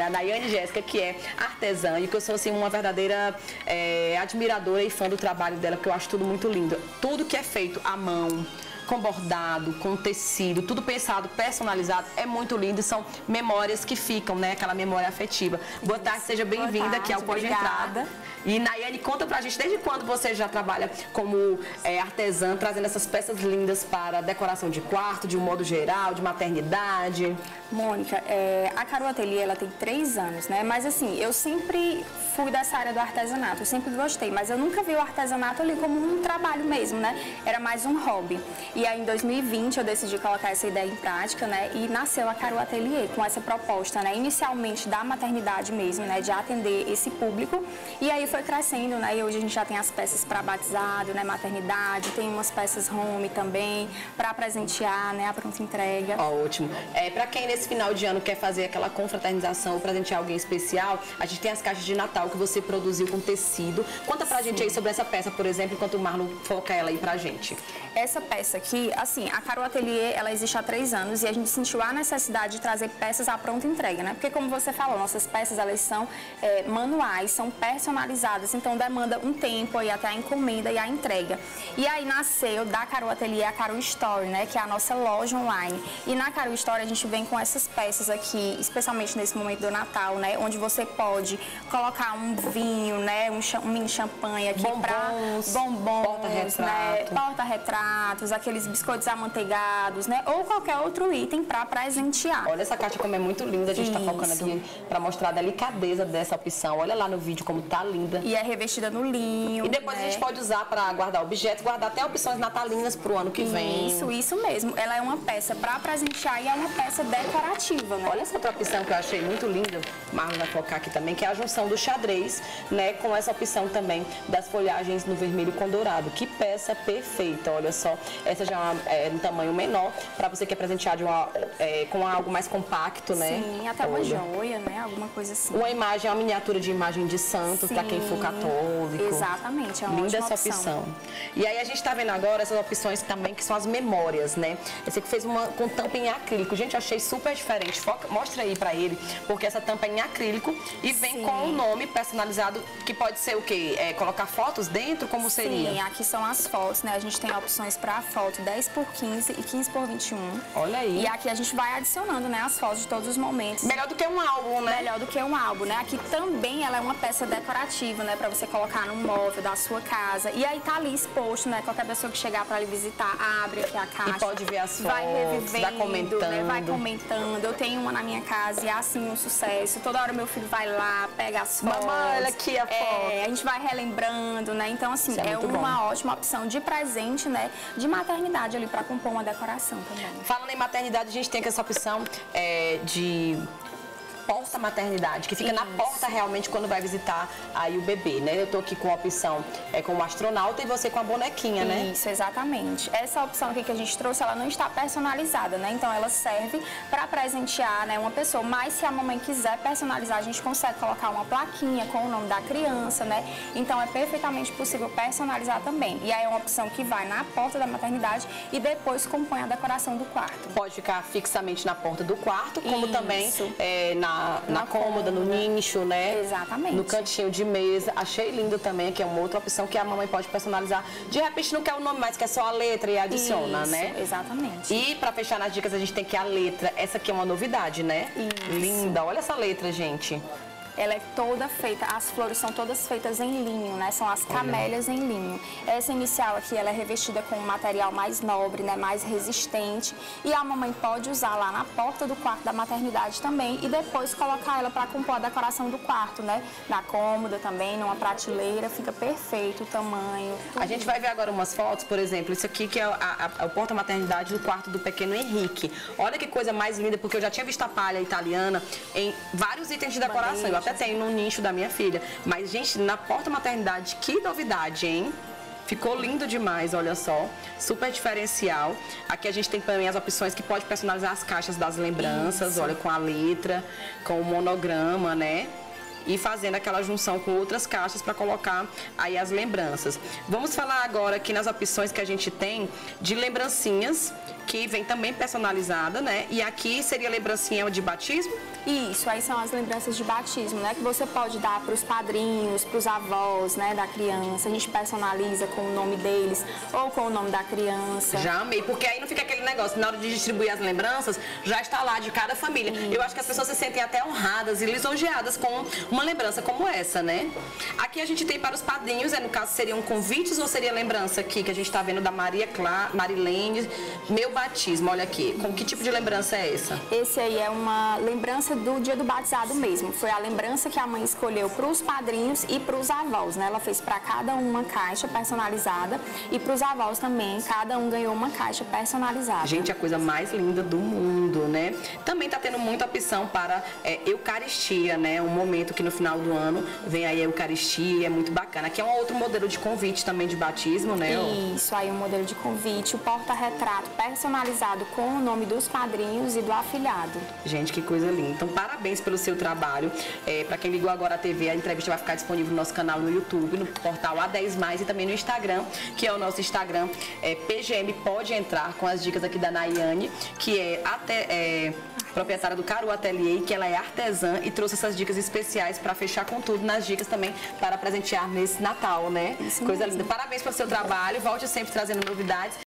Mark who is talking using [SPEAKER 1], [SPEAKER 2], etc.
[SPEAKER 1] da Nayane Jéssica, que é artesã e que eu sou assim, uma verdadeira é, admiradora e fã do trabalho dela, porque eu acho tudo muito lindo. Tudo que é feito à mão, com bordado, com tecido, tudo pensado, personalizado, é muito lindo e são memórias que ficam, né? Aquela memória afetiva. Boa tarde, seja bem-vinda aqui ao Pode Entrada. E Nayane, conta pra gente, desde quando você já trabalha como é, artesã, trazendo essas peças lindas para decoração de quarto, de um modo geral, de maternidade?
[SPEAKER 2] Mônica, é, a Caro Ateliê, ela tem três anos, né? Mas assim, eu sempre fui dessa área do artesanato, eu sempre gostei, mas eu nunca vi o artesanato ali como um trabalho mesmo, né? Era mais um hobby. E aí, em 2020, eu decidi colocar essa ideia em prática, né? E nasceu a Caro Ateliê com essa proposta, né? Inicialmente da maternidade mesmo, né? De atender esse público. E aí foi crescendo, né? E hoje a gente já tem as peças para batizado, né? Maternidade, tem umas peças home também, para presentear, né? A pronta entrega.
[SPEAKER 1] Ó, ótimo. É, para quem nesse final de ano quer fazer aquela confraternização ou presentear alguém especial, a gente tem as caixas de Natal que você produziu com tecido. Conta pra Sim. gente aí sobre essa peça, por exemplo, enquanto o Marlon foca ela aí pra gente.
[SPEAKER 2] Essa peça aqui, assim, a Caro Atelier, ela existe há três anos e a gente sentiu a necessidade de trazer peças à pronta entrega, né? Porque como você falou, nossas peças, elas são é, manuais, são personalizadas, então demanda um tempo aí até a encomenda e a entrega. E aí nasceu da Caro Atelier a Caro Store, né? Que é a nossa loja online. E na Caro Store a gente vem com essas peças aqui, especialmente nesse momento do Natal, né? Onde você pode colocar um vinho, né? Um, um mini champanhe aqui para bombons, porta-retrato. Né? Porta-retratos, aqueles biscoitos amanteigados, né? Ou qualquer outro item para presentear.
[SPEAKER 1] Olha essa caixa como é muito linda, a gente está focando aqui para mostrar a delicadeza dessa opção. Olha lá no vídeo como tá linda.
[SPEAKER 2] E é revestida no linho.
[SPEAKER 1] E depois né? a gente pode usar para guardar objetos, guardar até opções natalinas para o ano que vem.
[SPEAKER 2] Isso, isso mesmo. Ela é uma peça para presentear e é uma peça decorativa, né?
[SPEAKER 1] Olha essa outra opção que eu achei muito linda, Marlon vai focar aqui também, que é a junção do xadrez, né, com essa opção também das folhagens no vermelho com dourado. Que peça perfeita, olha só. Essa já é, um tamanho menor, para você que é presentear de uma, é, com algo mais compacto, né?
[SPEAKER 2] Sim, até uma joia, né? Alguma coisa assim.
[SPEAKER 1] Uma imagem, uma miniatura de imagem de santo, para quem for católico.
[SPEAKER 2] Exatamente, é uma
[SPEAKER 1] Linda essa
[SPEAKER 2] opção.
[SPEAKER 1] opção. E aí a gente está vendo agora essas opções também, que são as memórias, né? Esse aqui fez uma com tampa em acrílico. Gente, achei super diferente. Foca, mostra aí para ele, porque essa tampa é em acrílico e vem Sim. com o nome personalizado, que pode ser o quê? É, colocar fotos dentro? Como seria?
[SPEAKER 2] Sim, aqui são as fotos, né? A gente tem opções para foto 10 por 15 e 15 por 21.
[SPEAKER 1] Olha aí.
[SPEAKER 2] E aqui a gente vai adicionando, né, as fotos de todos os momentos.
[SPEAKER 1] Melhor do que um álbum, né?
[SPEAKER 2] Melhor do que um álbum, né? Aqui também ela é uma peça decorativa, né, para você colocar no móvel da sua casa. E aí tá ali exposto, né? Qualquer pessoa que chegar para lhe visitar, abre aqui a caixa.
[SPEAKER 1] E pode ver as fotos,
[SPEAKER 2] vai revivendo,
[SPEAKER 1] vai comentando. Né?
[SPEAKER 2] Vai comentando. Eu tenho uma na minha casa e é assim um sucesso. Toda hora meu filho vai lá, pega as fotos.
[SPEAKER 1] Mamãe, olha aqui a é, foto.
[SPEAKER 2] É, a gente vai relembrando, né? Então, assim, é, é uma bom. ótima opção de presente, né? De maternidade ali para compor uma decoração também.
[SPEAKER 1] Falando em maternidade, a gente tem essa opção é, de porta maternidade, que fica Isso. na porta realmente quando vai visitar aí o bebê, né? Eu tô aqui com a opção é, com o astronauta e você com a bonequinha, né?
[SPEAKER 2] Isso, exatamente. Essa opção aqui que a gente trouxe, ela não está personalizada, né? Então ela serve para presentear né, uma pessoa, mas se a mamãe quiser personalizar, a gente consegue colocar uma plaquinha com o nome da criança, né? Então é perfeitamente possível personalizar também. E aí é uma opção que vai na porta da maternidade e depois compõe a decoração do quarto.
[SPEAKER 1] Pode ficar fixamente na porta do quarto, como Isso. também é, na na, cômoda, no nicho, né?
[SPEAKER 2] Exatamente.
[SPEAKER 1] No cantinho de mesa. Achei lindo também, que é uma outra opção que a mamãe pode personalizar. De repente não quer o nome mais, quer só a letra e adiciona,
[SPEAKER 2] Isso,
[SPEAKER 1] né?
[SPEAKER 2] Exatamente.
[SPEAKER 1] E para fechar nas dicas, a gente tem que a letra. Essa aqui é uma novidade, né?
[SPEAKER 2] Isso.
[SPEAKER 1] Linda. Olha essa letra, gente.
[SPEAKER 2] Ela é toda feita, as flores são todas feitas em linho, né? São as camélias em linho. Essa inicial aqui, ela é revestida com um material mais nobre, né? Mais resistente. E a mamãe pode usar lá na porta do quarto da maternidade também e depois colocar ela para compor a decoração do quarto, né? Na cômoda também, numa prateleira, fica perfeito o tamanho.
[SPEAKER 1] Tudo. A gente vai ver agora umas fotos, por exemplo, isso aqui que é a, a, a porta maternidade do quarto do pequeno Henrique. Olha que coisa mais linda, porque eu já tinha visto a palha italiana em vários itens de decoração. Até tenho no nicho da minha filha. Mas, gente, na porta maternidade, que novidade, hein? Ficou lindo demais, olha só. Super diferencial. Aqui a gente tem também as opções que pode personalizar as caixas das lembranças, Isso. olha, com a letra, com o monograma, né? e fazendo aquela junção com outras caixas para colocar aí as lembranças. Vamos falar agora aqui nas opções que a gente tem de lembrancinhas, que vem também personalizada, né? E aqui seria lembrancinha de batismo,
[SPEAKER 2] Isso, aí são as lembranças de batismo, né? Que você pode dar para os padrinhos, para os avós, né, da criança. A gente personaliza com o nome deles ou com o nome da criança.
[SPEAKER 1] Já amei, porque aí não fica aquele negócio, na hora de distribuir as lembranças, já está lá de cada família. Isso. Eu acho que as pessoas se sentem até honradas e lisonjeadas com uma lembrança como essa, né? Aqui a gente tem para os padrinhos, é, no caso seriam convites ou seria lembrança aqui que a gente está vendo da Maria Clara, Marilene, meu batismo, olha aqui. Com que tipo de lembrança é essa?
[SPEAKER 2] Esse aí é uma lembrança do dia do batizado mesmo. Foi a lembrança que a mãe escolheu para os padrinhos e para os avós, né? Ela fez para cada um uma caixa personalizada e para os avós também, cada um ganhou uma caixa personalizada.
[SPEAKER 1] Gente, a coisa mais linda do mundo, né? Também está tendo muita opção para é, Eucaristia, né? Um momento que no final do ano vem aí a Eucaristia, é muito bacana. Aqui é um outro modelo de convite também de batismo, né?
[SPEAKER 2] Isso, aí um modelo de convite, o porta-retrato personalizado com o nome dos padrinhos e do afilhado.
[SPEAKER 1] Gente, que coisa linda. Então, parabéns pelo seu trabalho. É, para quem ligou agora a TV, a entrevista vai ficar disponível no nosso canal no YouTube, no portal A10 Mais e também no Instagram, que é o nosso Instagram é, PGM. Pode entrar com as dicas aqui da Nayane, que é até. É, proprietária do Caru Atelier, que ela é artesã e trouxe essas dicas especiais para fechar com tudo nas dicas também para presentear nesse Natal, né? Isso Coisa mesmo. linda. Parabéns pelo seu trabalho, volte sempre trazendo novidades.